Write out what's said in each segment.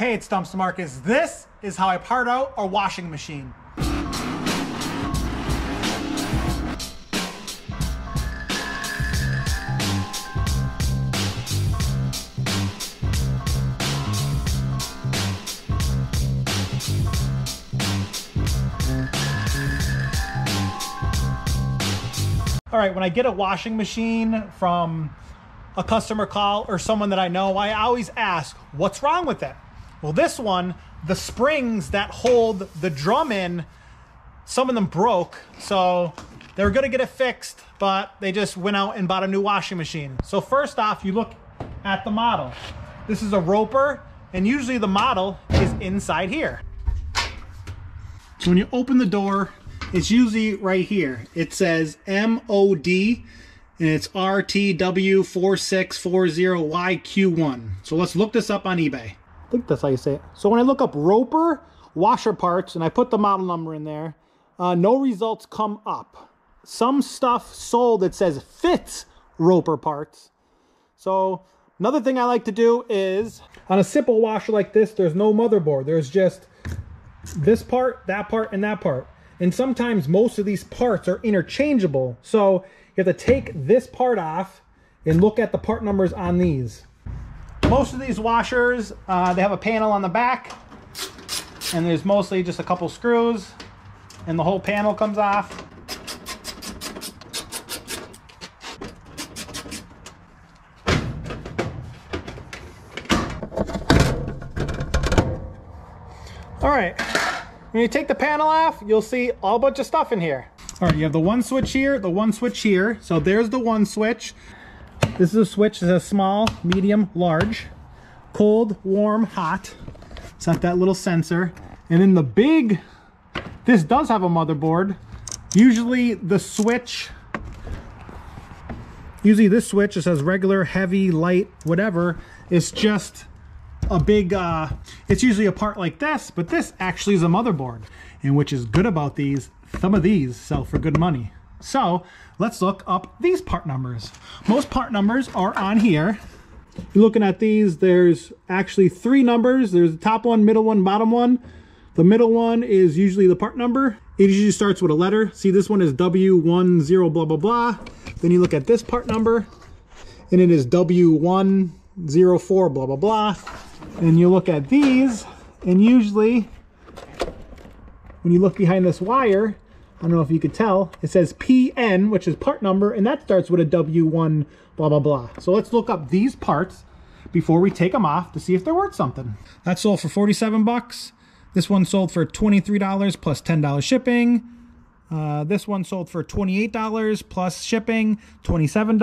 Hey, it's Dumpster Marcus. This is how I part out a washing machine. All right, when I get a washing machine from a customer call or someone that I know, I always ask, what's wrong with it? Well, this one, the springs that hold the drum in, some of them broke. So they were going to get it fixed, but they just went out and bought a new washing machine. So first off, you look at the model. This is a Roper, and usually the model is inside here. So when you open the door, it's usually right here. It says MOD and it's RTW4640YQ1. So let's look this up on eBay. I think that's how you say it. So when I look up Roper washer parts and I put the model number in there, uh, no results come up. Some stuff sold that says fits Roper parts. So another thing I like to do is on a simple washer like this, there's no motherboard. There's just this part, that part, and that part. And sometimes most of these parts are interchangeable. So you have to take this part off and look at the part numbers on these. Most of these washers, uh, they have a panel on the back and there's mostly just a couple screws and the whole panel comes off. All right, when you take the panel off, you'll see all bunch of stuff in here. All right, you have the one switch here, the one switch here. So there's the one switch. This is a switch that says small, medium, large, cold, warm, hot. It's got that little sensor. And then the big, this does have a motherboard. Usually the switch, usually this switch, it says regular, heavy, light, whatever. It's just a big, uh, it's usually a part like this, but this actually is a motherboard. And which is good about these, some of these sell for good money. So let's look up these part numbers. Most part numbers are on here. You're looking at these, there's actually three numbers. There's the top one, middle one, bottom one. The middle one is usually the part number. It usually starts with a letter. See, this one is W10 blah, blah, blah. Then you look at this part number, and it is W104 blah, blah, blah. And you look at these, and usually when you look behind this wire, I don't know if you could tell, it says PN, which is part number, and that starts with a W1 blah, blah, blah. So let's look up these parts before we take them off to see if they're worth something. That sold for 47 bucks. This one sold for $23 plus $10 shipping. Uh, this one sold for $28 plus shipping, $27,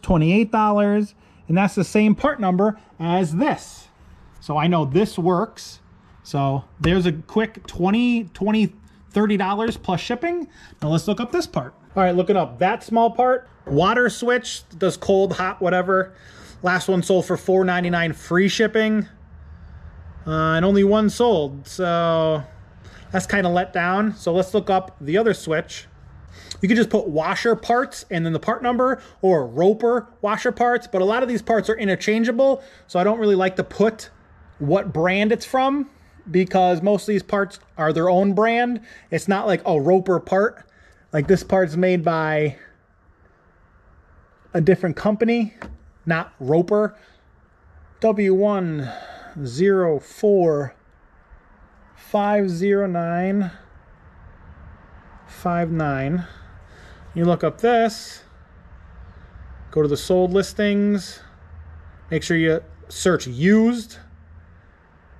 $28, and that's the same part number as this. So I know this works. So there's a quick 20, 20, $30 plus shipping. Now let's look up this part. All right, looking up that small part. Water switch, does cold, hot, whatever. Last one sold for $4.99 free shipping. Uh, and only one sold, so that's kind of let down. So let's look up the other switch. You can just put washer parts and then the part number or roper washer parts, but a lot of these parts are interchangeable, so I don't really like to put what brand it's from because most of these parts are their own brand. It's not like a roper part. Like this part's made by a different company, not Roper. W104 509 59. You look up this, go to the sold listings, make sure you search used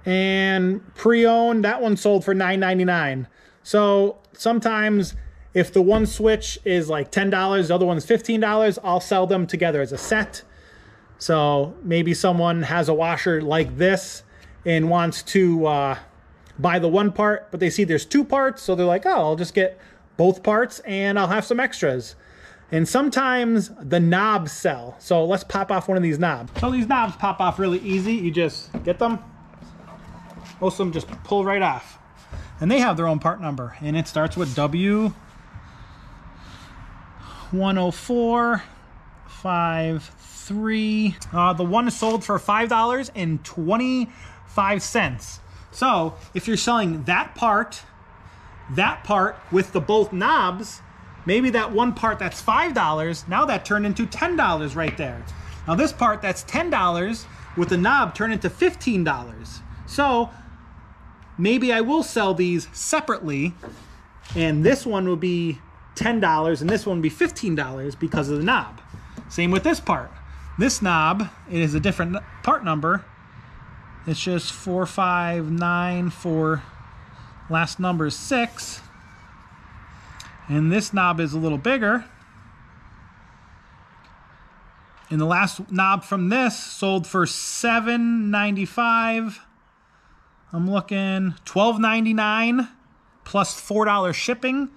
and pre-owned that one sold for $9.99 so sometimes if the one switch is like $10 the other one's $15 i'll sell them together as a set. So maybe someone has a washer like this and wants to uh, buy the one part but they see there's two parts so they're like oh i'll just get both parts and i'll have some extras. And sometimes the knobs sell. So let's pop off one of these knobs. So these knobs pop off really easy. You just get them most of them just pull right off. And they have their own part number. And it starts with W 104 5 3. Uh, the one is sold for $5.25. So if you're selling that part, that part with the both knobs, maybe that one part that's $5, now that turned into $10 right there. Now this part that's $10 with the knob turned into $15. So maybe I will sell these separately and this one will be $10 and this one will be $15 because of the knob. Same with this part. This knob, it is a different part number. It's just 4594, last number is 6. And this knob is a little bigger. And the last knob from this sold for 7.95. I'm looking 12.99 plus $4 shipping.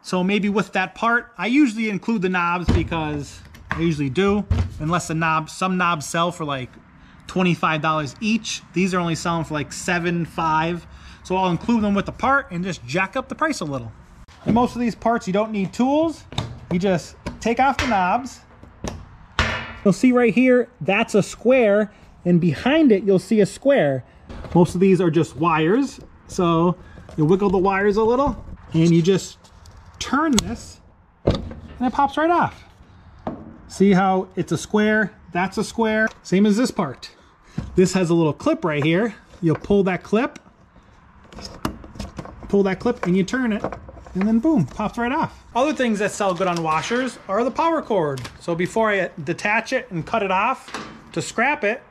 So maybe with that part, I usually include the knobs because I usually do, unless the knobs, some knobs sell for like $25 each. These are only selling for like seven, five. So I'll include them with the part and just jack up the price a little. And most of these parts, you don't need tools. You just take off the knobs. You'll see right here, that's a square. And behind it, you'll see a square. Most of these are just wires. So you wiggle the wires a little and you just turn this and it pops right off. See how it's a square, that's a square, same as this part. This has a little clip right here. You'll pull that clip, pull that clip and you turn it and then boom, pops right off. Other things that sell good on washers are the power cord. So before I detach it and cut it off to scrap it,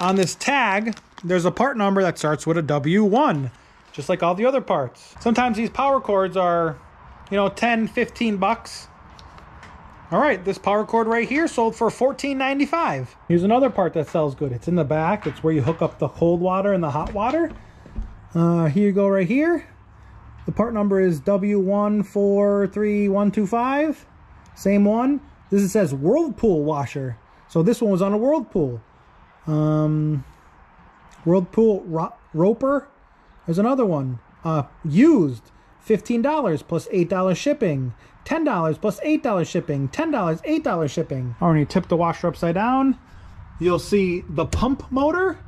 on this tag, there's a part number that starts with a W1, just like all the other parts. Sometimes these power cords are, you know, 10, 15 bucks. All right, this power cord right here sold for $14.95. Here's another part that sells good. It's in the back. It's where you hook up the cold water and the hot water. Uh, here you go right here. The part number is W143125. Same one. This is, says Whirlpool washer. So this one was on a Whirlpool. Um, Whirlpool ro Roper. There's another one. Uh, used. $15 plus $8 shipping. $10 plus $8 shipping, $10, $8 shipping. When you tip the washer upside down, you'll see the pump motor,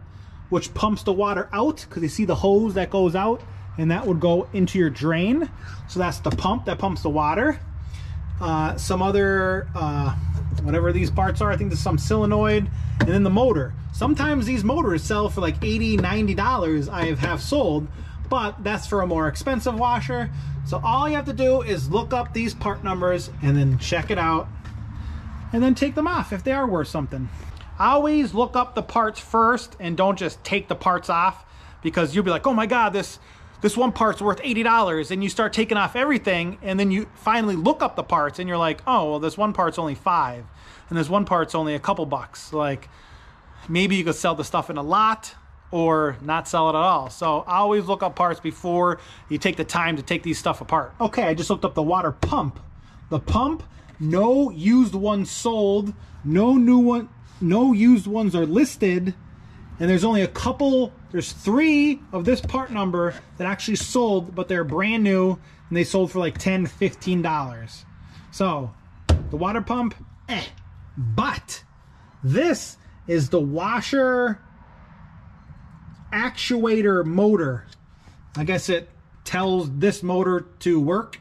which pumps the water out because you see the hose that goes out and that would go into your drain. So that's the pump that pumps the water. Uh, some other, uh, whatever these parts are, I think there's some solenoid, and then the motor. Sometimes these motors sell for like 80 $90 I have half sold, but that's for a more expensive washer. So all you have to do is look up these part numbers and then check it out and then take them off if they are worth something. Always look up the parts first and don't just take the parts off because you'll be like, oh my God, this, this one part's worth $80 and you start taking off everything and then you finally look up the parts and you're like, oh, well, this one part's only five and this one part's only a couple bucks. Like maybe you could sell the stuff in a lot or not sell it at all. So always look up parts before you take the time to take these stuff apart. Okay, I just looked up the water pump. The pump, no used ones sold, no new one, no used ones are listed, and there's only a couple, there's three of this part number that actually sold, but they're brand new, and they sold for like 10 $15. So, the water pump, eh. But, this is the washer actuator motor. I guess it tells this motor to work.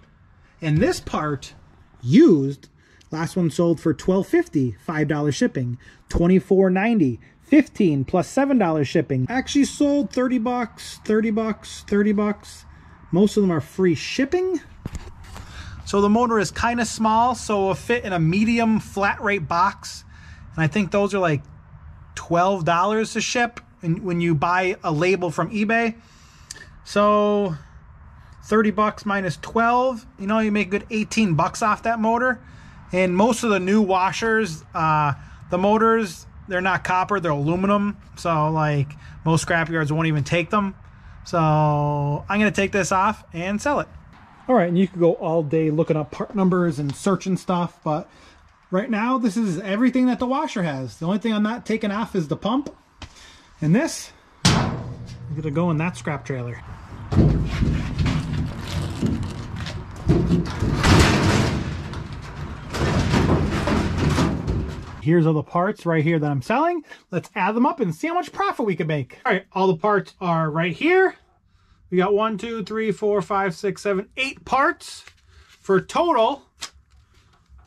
And this part used, last one sold for $12.50, $5 shipping, $24.90, 15 plus $7 shipping. Actually sold 30 bucks, 30 bucks, 30 bucks. Most of them are free shipping. So the motor is kind of small, so it'll fit in a medium flat rate box. And I think those are like $12 to ship when you buy a label from eBay. So 30 bucks minus 12, you know, you make good 18 bucks off that motor. And most of the new washers, uh, the motors, they're not copper, they're aluminum. So like most scrapyards won't even take them. So I'm going to take this off and sell it. All right, and you could go all day looking up part numbers and searching stuff, but right now this is everything that the washer has. The only thing I'm not taking off is the pump and this is gonna go in that scrap trailer. Here's all the parts right here that I'm selling. Let's add them up and see how much profit we can make. All right, all the parts are right here. We got one, two, three, four, five, six, seven, eight parts for a total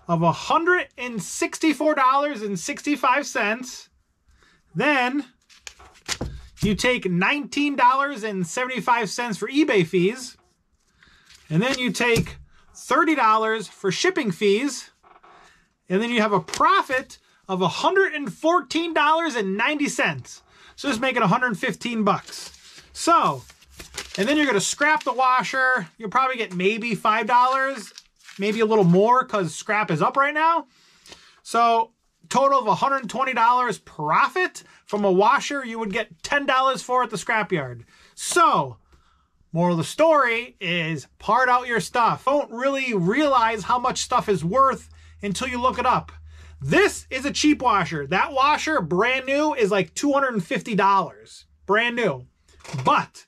of $164.65. Then you take $19.75 for eBay fees. And then you take $30 for shipping fees. And then you have a profit of $114.90. So just making 115 bucks. So, and then you're gonna scrap the washer. You'll probably get maybe $5, maybe a little more because scrap is up right now. So total of $120 profit from a washer you would get $10 for at the scrapyard. So Moral of the story is part out your stuff. Don't really realize how much stuff is worth until you look it up. This is a cheap washer. That washer, brand new, is like $250. Brand new. But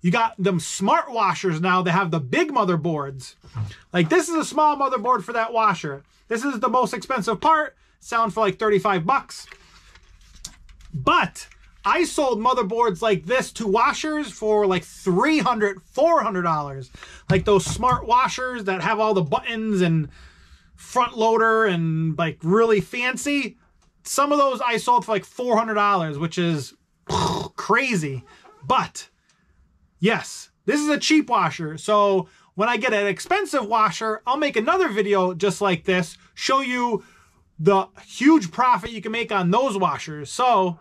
you got them smart washers now that have the big motherboards. Like this is a small motherboard for that washer. This is the most expensive part, selling for like 35 bucks. But I sold motherboards like this to washers for like $300, $400. Like those smart washers that have all the buttons and front loader and like really fancy. Some of those I sold for like $400, which is crazy. But yes, this is a cheap washer. So when I get an expensive washer, I'll make another video just like this, show you the huge profit you can make on those washers. So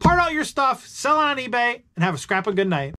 part out your stuff, sell it on eBay, and have a scrap of good night.